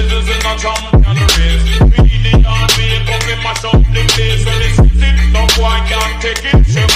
business in a champion race. Really the army, come we mash up the place. When it's it, no boy can't take it.